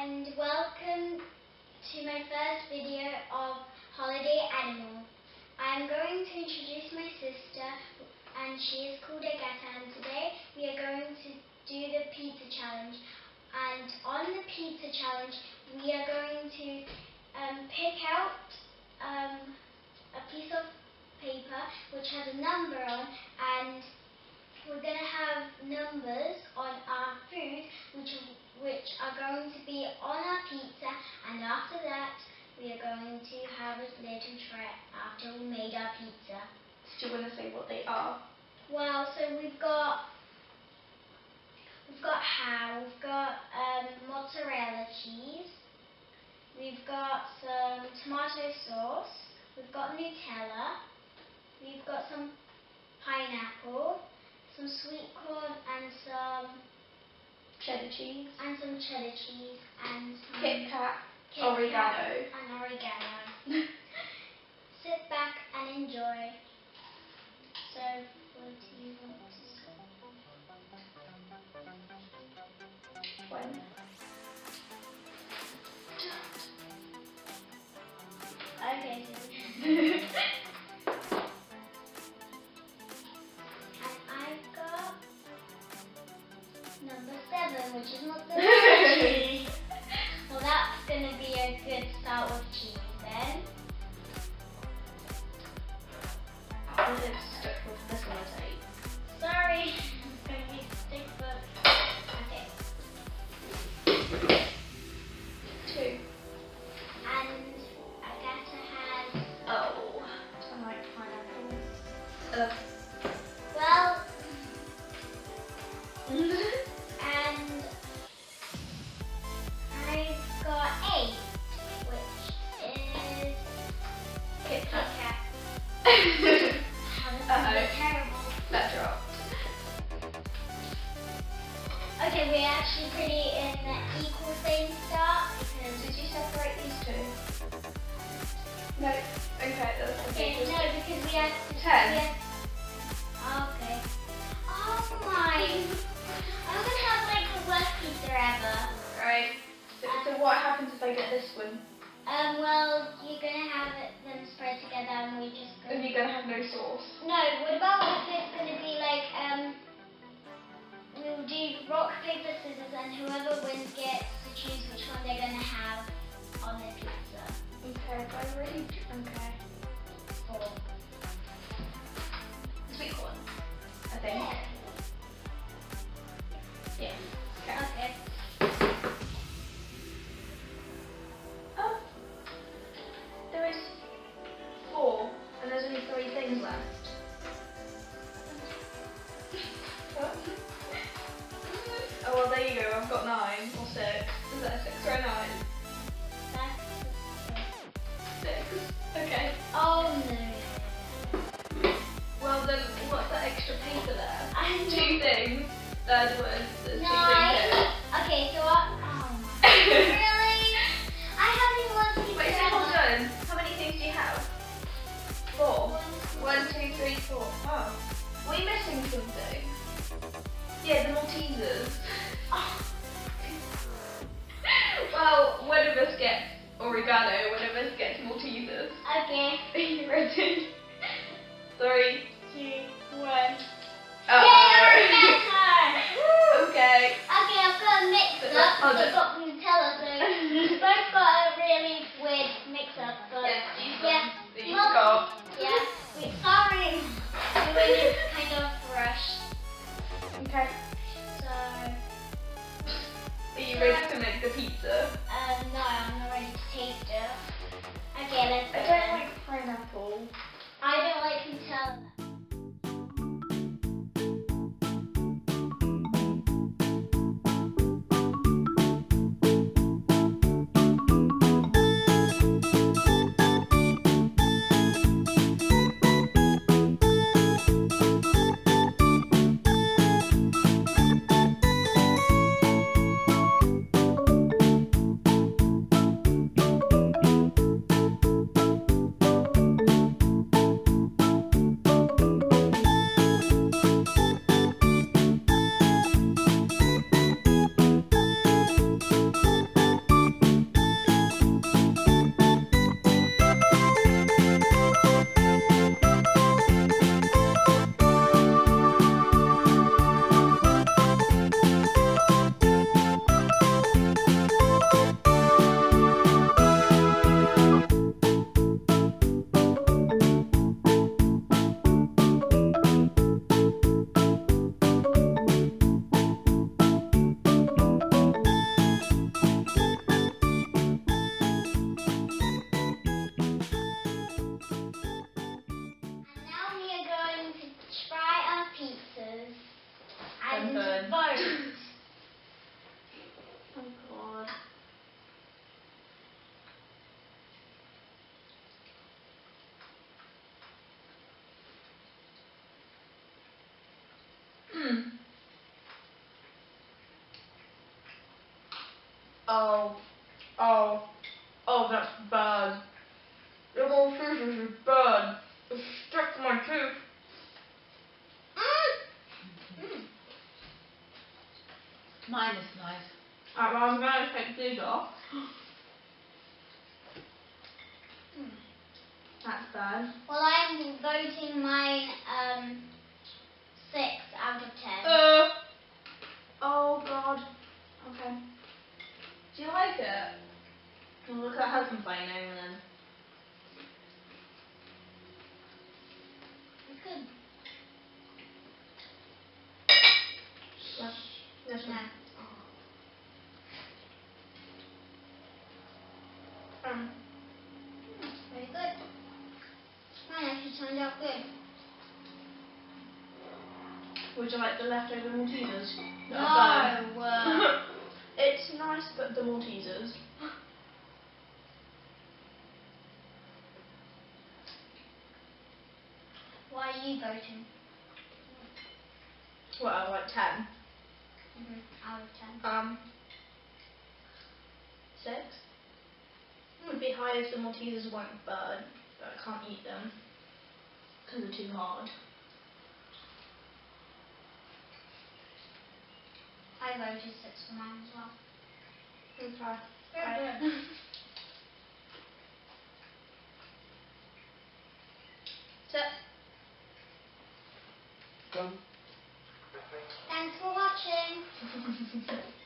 and welcome to my first video of Holiday Animal. I'm going to introduce my sister and she is called Agatha and today we are going to do the pizza challenge and on the pizza challenge we are going to um, pick out um, a piece of paper which has a number on and we're going to have numbers on our food on our pizza and after that we are going to have a little try after we made our pizza. Do you want to say what they are? Well, so we've got we've got ham, we've got um, mozzarella cheese, we've got some tomato sauce, we've got Nutella, we've got some pineapple, some sweet corn and some cheese. and some cheddar cheese and some Kit Kat. Kit oregano. And oregano. Sit back and enjoy. So, what do you want to say? When? Number seven, which is not the that's going to be a good start with cheese Okay, we're actually pretty in the equal same start because Did you separate these two? No. Okay, that's okay, okay. no, because we have to Ten. we have- okay. Oh my! I'm gonna have like the worst pizza ever. Right. So, so what happens if I get this one? Um, well, you're gonna have it, them spread together and we just go. Are you gonna have no sauce? No, what about rock, paper, scissors and whoever wins gets to choose which one they're gonna have on their pizza. Okay, I really okay. Four. Sweet corn. I think. Yeah. Well, there you go. I've got nine or six. Is that a six or a nine? Six. Okay. Oh no. Well then, what's that extra paper there? I Two things. Third one. There's two Nine. things Okay, so what? Oh really? I haven't even watched pizza. Wait, so hold on. How many things do you have? Four. One, One, two, three, four. Oh. Were you missing something? Yeah, the Maltesers. Oregano, one of us gets Maltesers. Okay. Are you ready? Three. Two, one. Uh Yay, okay. Okay, I've got a mix up. I've got Nutella, so we both got a really weird mix up. But Yes, these yeah, ones that you've got. yeah. We, sorry, we were just kind of rushed. Okay. Vote. Oh god. Hmm. Oh. Oh, that's bad. The whole scissors is bad. It's stuck to my tooth. Mm. Mm. Mine is nice. Alright, well, I'm going to take these off. That's bad. Well, I'm voting mine um, six out of ten. Uh. Oh god. Okay. Do you like it? Look at her complaining then. It's good. Yes. Yes, No. ma'am. Um. Mm, Very good. Mine actually turned out good. Would you like the leftover Maltesers? No. uh, it's nice, but the Maltesers. why are you voting? Well, I like 10. hmm Out of ten. Um. 6? Would be high if the Maltesers won't burn, but I can't eat them because they're too hard. I voted six for mine as well. Okay. Very good. So, Done. Thanks for watching.